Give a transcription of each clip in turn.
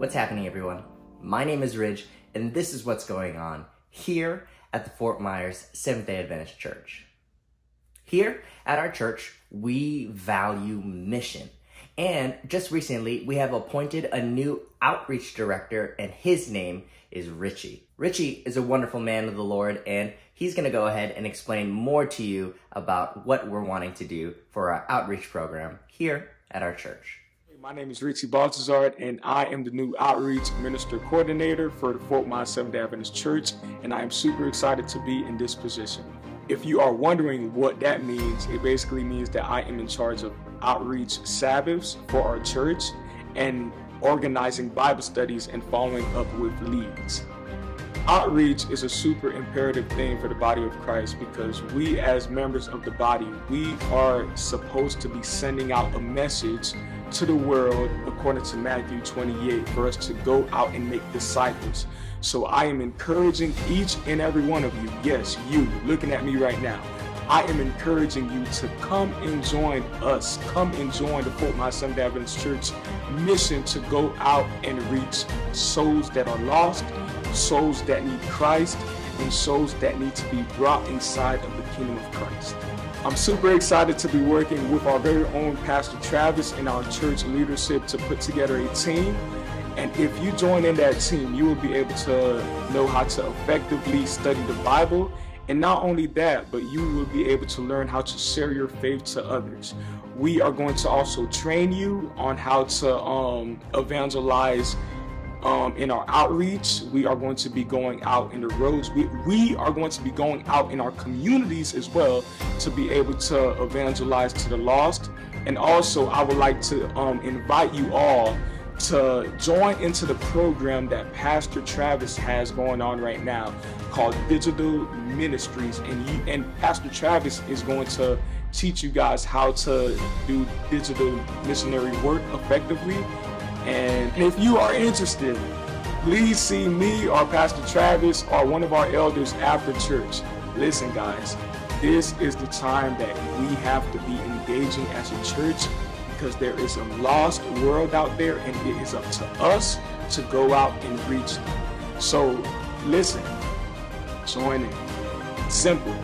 What's happening, everyone? My name is Rhidge, and this is what's going on here at the Fort Myers Seventh day Adventist Church. Here at our church, we value mission. And just recently, we have appointed a new outreach director, and his name is Richie. Richie is a wonderful man of the Lord, and he's going to go ahead and explain more to you about what we're wanting to do for our outreach program here at our church. My name is Richie Baltazar, and I am the new Outreach Minister Coordinator for the Fort Myers Seventh-day Adventist Church, and I am super excited to be in this position. If you are wondering what that means, it basically means that I am in charge of outreach Sabbaths for our church and organizing Bible studies and following up with leads. Outreach is a super imperative thing for the body of Christ because we as members of the body, we are supposed to be sending out a message to the world, according to Matthew 28, for us to go out and make disciples. So I am encouraging each and every one of you, yes, you looking at me right now, I am encouraging you to come and join us. Come and join the Fort Myers Seventh Adventist Church mission to go out and reach souls that are lost, souls that need Christ, and souls that need to be brought inside of the kingdom of Christ. I'm super excited to be working with our very own Pastor Travis and our church leadership to put together a team. And if you join in that team, you will be able to know how to effectively study the Bible. And not only that, but you will be able to learn how to share your faith to others. We are going to also train you on how to um, evangelize um, in our outreach. We are going to be going out in the roads. We, we are going to be going out in our communities as well to be able to evangelize to the lost. And also, I would like to um, invite you all to join into the program that Pastor Travis has going on right now called Digital Ministries. And, you, and Pastor Travis is going to teach you guys how to do digital missionary work effectively and if you are interested, please see me or Pastor Travis or one of our elders after church. Listen, guys, this is the time that we have to be engaging as a church because there is a lost world out there and it is up to us to go out and reach them. So listen, join in. Simple.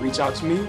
Reach out to me,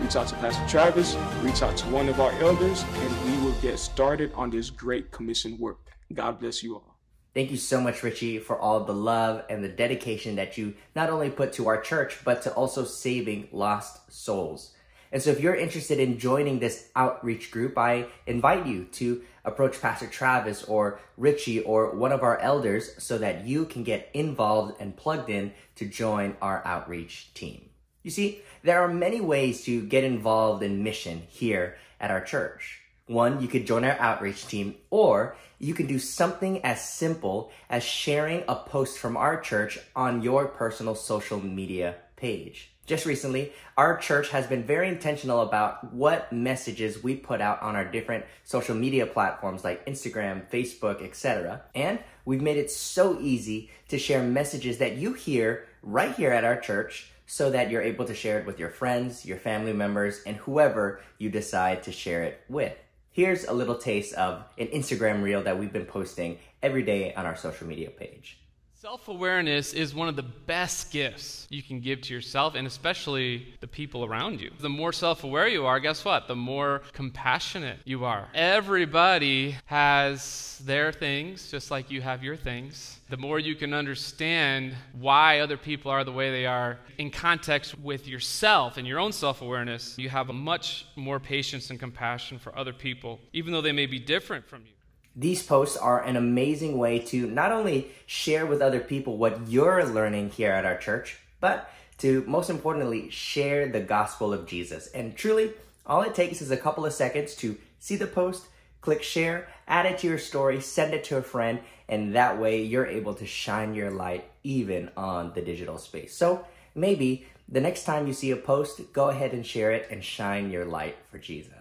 reach out to Pastor Travis, reach out to one of our elders, and we will get started on this great commission work. God bless you all. Thank you so much, Richie, for all the love and the dedication that you not only put to our church, but to also saving lost souls. And so if you're interested in joining this outreach group, I invite you to approach Pastor Travis or Richie or one of our elders so that you can get involved and plugged in to join our outreach team. You see, there are many ways to get involved in mission here at our church. One, you could join our outreach team, or you can do something as simple as sharing a post from our church on your personal social media page. Just recently, our church has been very intentional about what messages we put out on our different social media platforms like Instagram, Facebook, etc. And we've made it so easy to share messages that you hear right here at our church so that you're able to share it with your friends, your family members, and whoever you decide to share it with. Here's a little taste of an Instagram reel that we've been posting every day on our social media page. Self awareness is one of the best gifts you can give to yourself and especially the people around you. The more self aware you are, guess what? The more compassionate you are. Everybody has their things, just like you have your things. The more you can understand why other people are the way they are in context with yourself and your own self awareness, you have a much more patience and compassion for other people, even though they may be different from you. These posts are an amazing way to not only share with other people what you're learning here at our church, but to most importantly, share the gospel of Jesus. And truly, all it takes is a couple of seconds to see the post, click share, add it to your story, send it to a friend, and that way you're able to shine your light even on the digital space. So maybe the next time you see a post, go ahead and share it and shine your light for Jesus.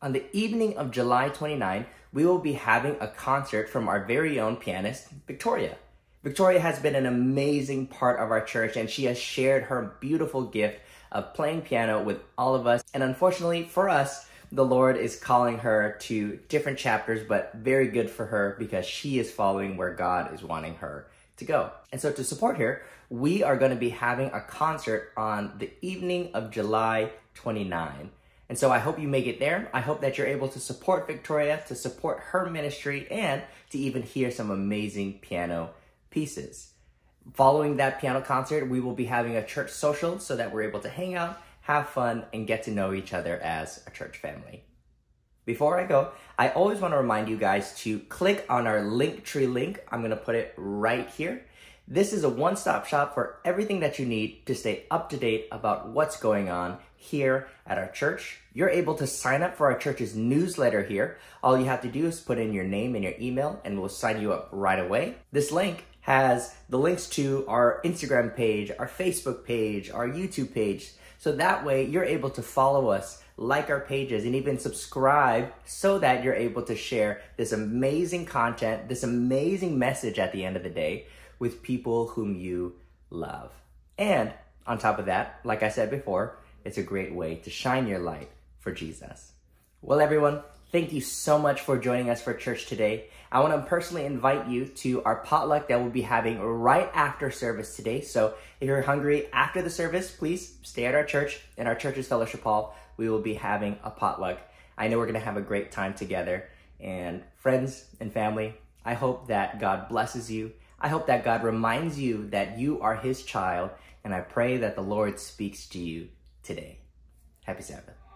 On the evening of July 29, we will be having a concert from our very own pianist, Victoria. Victoria has been an amazing part of our church and she has shared her beautiful gift of playing piano with all of us. And unfortunately for us, the Lord is calling her to different chapters, but very good for her because she is following where God is wanting her to go. And so to support her, we are going to be having a concert on the evening of July 29. And so I hope you make it there. I hope that you're able to support Victoria, to support her ministry, and to even hear some amazing piano pieces. Following that piano concert, we will be having a church social so that we're able to hang out, have fun, and get to know each other as a church family. Before I go, I always want to remind you guys to click on our Linktree link. I'm going to put it right here. This is a one stop shop for everything that you need to stay up to date about what's going on here at our church. You're able to sign up for our church's newsletter here. All you have to do is put in your name and your email, and we'll sign you up right away. This link has the links to our Instagram page, our Facebook page, our YouTube page. So that way you're able to follow us, like our pages, and even subscribe so that you're able to share this amazing content, this amazing message at the end of the day with people whom you love. And on top of that, like I said before, it's a great way to shine your light for Jesus. Well, everyone, thank you so much for joining us for church today. I want to personally invite you to our potluck that we'll be having right after service today. So if you're hungry after the service, please stay at our church in our church's fellowship hall. We will be having a potluck. I know we're going to have a great time together. And friends and family, I hope that God blesses you. I hope that God reminds you that you are his child. And I pray that the Lord speaks to you today. Happy Sabbath.